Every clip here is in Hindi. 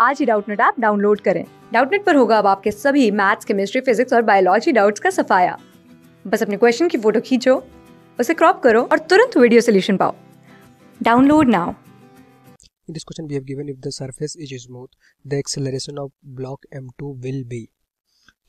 आज ही डाउटनेट ऐप डाउनलोड करें। डाउटनेट पर होगा अब आपके सभी मैथ्स, केमिस्ट्री, फिजिक्स और बायोलॉजी डाउट्स का सफाया। बस अपने क्वेश्चन की फ़ोटो खींचो, उसे क्रॉप करो और तुरंत वीडियो सोल्यूशन पाओ। Download now. In this question we have given, if the surface is smooth, the acceleration of block m2 will be.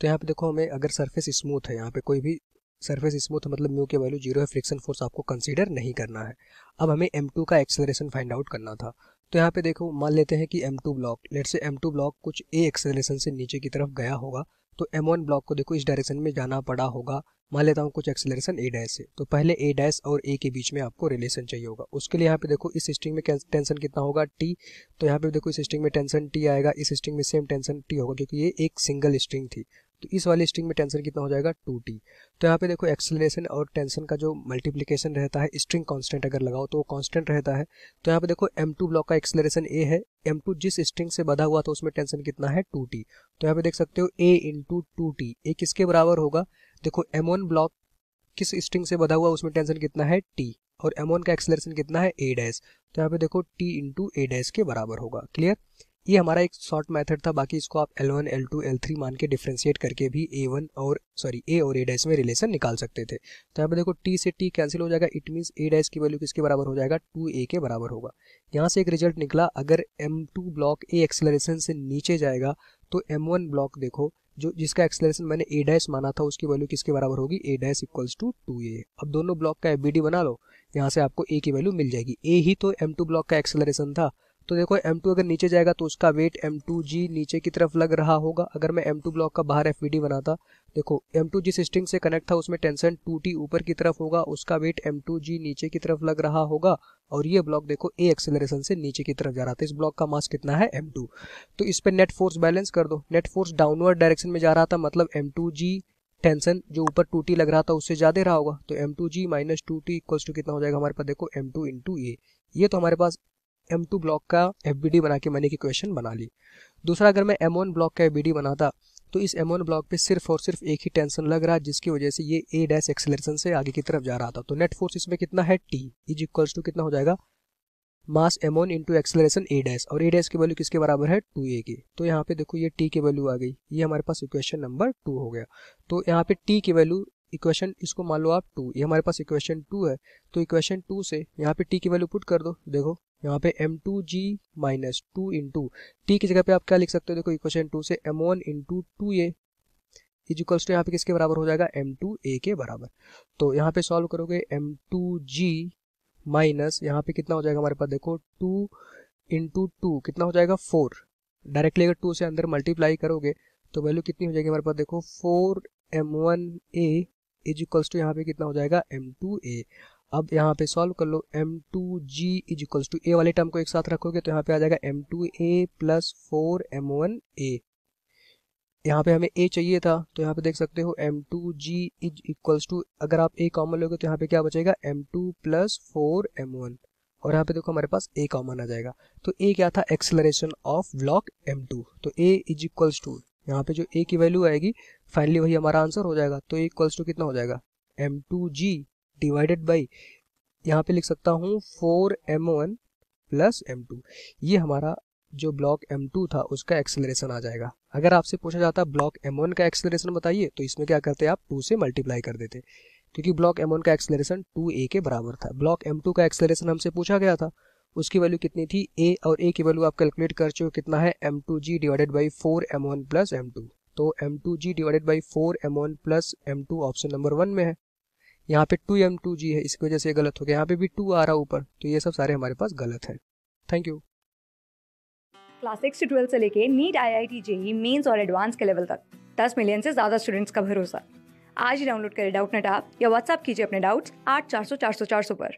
तो यहाँ पे देखो हमें, अगर सरफेस स्मूथ है, यहाँ पे कोई भी सरफेस स्मूथ मतलब म्यू के वैल्यू ज़ीरो है फ्रिक्शन फोर्स आपको कंसीडर नहीं करना है। अब हमें m2 का एक्सेलरेशन फाइंड आउट करना था। तो यहाँ पे देखो, मान लेते हैं कि m2 ब्लॉक लेट से m2 ब्लॉक कुछ a एक्सेलरेशन से नीचे की तरफ़ गया होगा तो m1 ब्लॉक को देखो इस डायरेक्शन में जाना पड़ा होगा। मान लेता हूँ कुछ एक्सेलरेशन ए डैश से तो पहले ए डैश और ए के बीच में आपको रिलेशन चाहिए होगा। उसके लिए यहाँ पे देखो, इस स्ट्रिंग में टेंशन कितना होगा? टी तो यहाँ पे देखो इस स्ट्रिंग में टेंशन टी आएगा, इस स्ट्रिंग में सेम टेंशन टी होगा, क्योंकि ये एक सिंगल स्ट्रिंग थी। तो इस वाले स्ट्रिंग में टेंशन कितना हो जाएगा? टू टी तो यहाँ पे देखो एक्सेलरेशन और टेंशन का जो मल्टीप्लीकेशन रहता है स्ट्रिंग कांस्टेंट अगर लगाओ तो वो कांस्टेंट रहता है। तो यहाँ पे देखो M2 ब्लॉक का एक्सेलरेशन ए है। M2 जिस स्ट्रिंग से बधा हुआ था उसमें टेंशन कितना है? टू टी तो यहाँ पे देख सकते हो A into two T A किसके बराबर होगा? देखो M1 ब्लॉक किस स्ट्रिंग से बधा हुआ उसमें टेंशन कितना है? टी और M1 का एक्सेलरेशन कितना है? ए डैश तो यहाँ पे देखो टी इंटू ए डैश के बराबर होगा। क्लियर ये हमारा एक शॉर्ट मेथड था बाकी इसको आप L1, L2, L3 मान के डिफ्रेंशिएट करके भी A1 और सॉरी A और A डैश में रिलेशन निकाल सकते थे। तो यहाँ पे देखो T से T कैंसिल हो जाएगा इट मीन्स A डैश की वैल्यू किसके बराबर हो जाएगा? 2A के बराबर होगा। यहाँ से एक रिज़ल्ट निकला अगर M2 ब्लॉक A एक्सेलरेशन से नीचे जाएगा तो M1 ब्लॉक देखो जो जिसका एक्सेलरेशन मैंने ए डैश माना था उसकी वैल्यू किसके बराबर होगी? A dash equals to two A अब दोनों ब्लॉक का एफ़ बना लो यहाँ से आपको ए की वैल्यू मिल जाएगी। ए ही तो एम टू ब्लॉक का एक्सेलरेशन था तो देखो M2 अगर नीचे जाएगा तो उसका वेट M2G नीचे की तरफ़ लग रहा होगा। अगर मैं M2 ब्लॉक का बाहर FBD बनाता, देखो M2 जिस स्ट्रिंग से कनेक्ट था, उसमें टेंशन 2T ऊपर की तरफ़ होगा, उसका वेट M2G नीचे की तरफ़ लग रहा होगा, और ये ब्लॉक देखो ए एक्सेलरेशन से नीचे की तरफ़ जा रहा था। इस ब्लॉक का मास कितना है? M2 तो इस पर नेट फोर्स बैलेंस कर दो। नेट फोर्स डाउनवर्ड डायरेक्शन में जा रहा था मतलब M2G टेंशन जो ऊपर टू टी लग रहा था, उससे ज़्यादा रहा होगा। तो M two G minus two T equals to कितना हो जाएगा हमारे पास? देखो एम टू इंटू ए ये तो हमारे पास M2 ब्लॉक का एफ़ बना के मैंने की क्वेश्चन बना ली। दूसरा, अगर मैं M1 ब्लॉक का एफ़ बनाता तो इस M1 ब्लॉक पे सिर्फ़ और सिर्फ़ एक ही टेंशन लग रहा है जिसकी वजह से ये ए डैश एक्सेलरेशन से आगे की तरफ़ जा रहा था। तो नेट फोर्स इसमें कितना है? टी इज़ इक्वल्स टू कितना हो जाएगा? Mass M one into acceleration A dash और ए डैश की वैल्यू किसके बराबर है? टू ए की। तो यहाँ पे देखो ये टी की वैल्यू आ गई। ये हमारे पास इक्वेशन नंबर टू हो गया। तो यहाँ पे टी की वैल्यू इक्वेशन इसको मान लो आप टू ये हमारे पास इक्वेशन टू है तो इक्वेशन टू से यहाँ पे टी की वैल्यू पुट कर दो, देखो, यहाँ पे M two G minus two into T की जगह पे आप क्या लिख सकते हो, देखो इक्वेशन टू से M one into two A equals to यहाँ पे किसके बराबर हो जाएगा एम टू ए के बराबर। तो यहाँ पे सॉल्व करोगे एम टू जी माइनस यहाँ पे कितना हो जाएगा हमारे पास, देखो टू इंटू टू कितना हो जाएगा फोर डायरेक्टली अगर टू से अंदर मल्टीप्लाई करोगे तो वैल्यू कितनी हो जाएगी हमारे पास, देखो four M one A is equals to यहाँ पे कितना हो जाएगा? एम टू ए अब यहाँ पे सॉल्व कर लो M two G is equals to A वाले टर्म को एक साथ रखोगे तो यहाँ पे आ जाएगा M two A plus four M one A यहाँ पे हमें ए चाहिए था तो यहाँ पे देख सकते हो M two G is equals to अगर आप ए कॉमन लोगे तो यहाँ पे क्या बचेगा? M two plus four M one और यहाँ पे देखो हमारे पास ए कॉमन आ जाएगा। तो ए क्या था? Acceleration of block M two तो ए इज़ इक्वल्स टू यहाँ पे जो ए की वैल्यू आएगी फाइनली वही हमारा आंसर हो जाएगा तो इक्वल्स टू कितना हो जाएगा? M two G divided by यहाँ पे लिख सकता हूँ four M one plus M two ये हमारा जो ब्लॉक एम टू था, उसका एक्सेलरेशन आ जाएगा। अगर आपसे पूछा जाता ब्लॉक एम वन का एक्सेलरेशन बताइए तो इसमें क्या करते, आप टू से मल्टीप्लाई कर देते। क्योंकि ब्लॉक एम वन का एक्सेलरेशन टू ए के बराबर था। ब्लॉक एम टू का एक्सेलरेशन हमसे पूछा गया था, उसकी वैल्यू कितनी थी? ए और ए की वैल्यू आप कैलकुलेट कर चुके कितना है? M two G divided by four M one plus M two तो M two G divided by four M one plus M two option number one में है। यहाँ पे टू एम टू जी है, इसकी वजह से गलत हो गया। यहाँ पे भी टू आ रहा ऊपर तो ये सब सारे हमारे पास गलत है। थैंक यू क्लास सिक्स से ट्वेल्थ से लेके NEET I I T JEE mains और एडवांस के लेवल तक, दस मिलियन से ज़्यादा स्टूडेंट्स का भरोसा। आज ही डाउनलोड करें डाउट नेट आप या व्हाट्सअप कीजिए अपने डाउट्स आठ चार सौ चार सौ चार सौ पर।